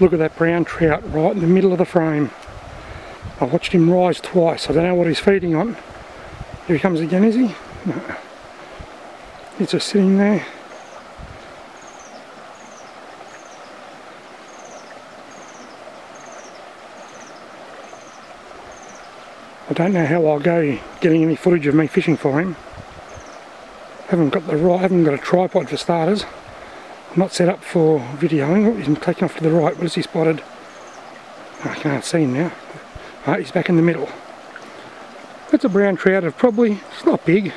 Look at that brown trout right in the middle of the frame. I watched him rise twice. I don't know what he's feeding on. Here he comes again, is he? No. He's just sitting there. I don't know how I'll go getting any footage of me fishing for him. Haven't got the right, haven't got a tripod for starters. I'm not set up for videoing. He's taking off to the right. What has he spotted? Ah, I can't see him now. Right, he's back in the middle. That's a brown trout of probably, it's not big,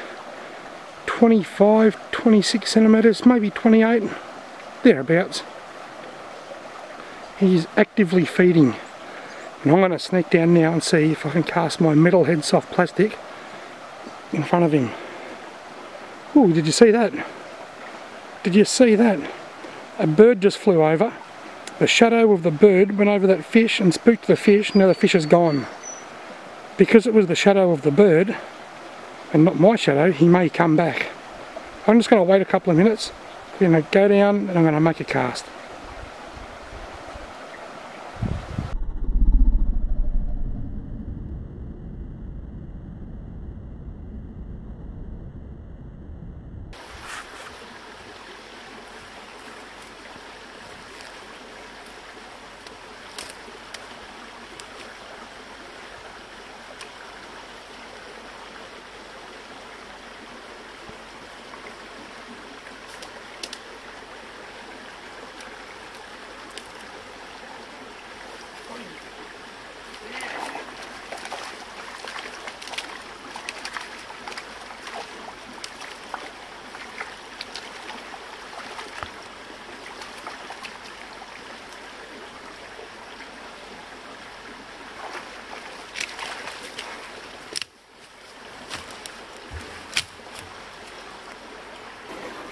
25, 26 centimetres, maybe 28, thereabouts. He's actively feeding. And I'm going to sneak down now and see if I can cast my Metalhead soft plastic in front of him. Oh, did you see that? Did you see that? A bird just flew over. The shadow of the bird went over that fish and spooked the fish. Now the fish is gone. Because it was the shadow of the bird, and not my shadow, he may come back. I'm just going to wait a couple of minutes. Then I'm going to go down and I'm going to make a cast.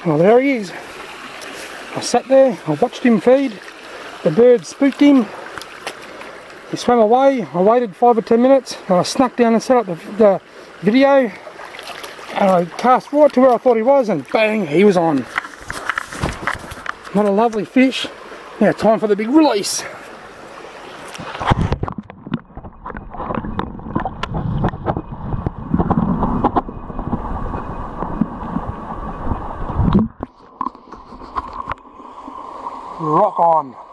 Well, there he is. I sat there, I watched him feed. The bird spooked him. He swam away. I waited five or ten minutes and I snuck down and set up the, the video. And I cast right to where I thought he was and bang, he was on. Not a lovely fish. Now time for the big release. rock on.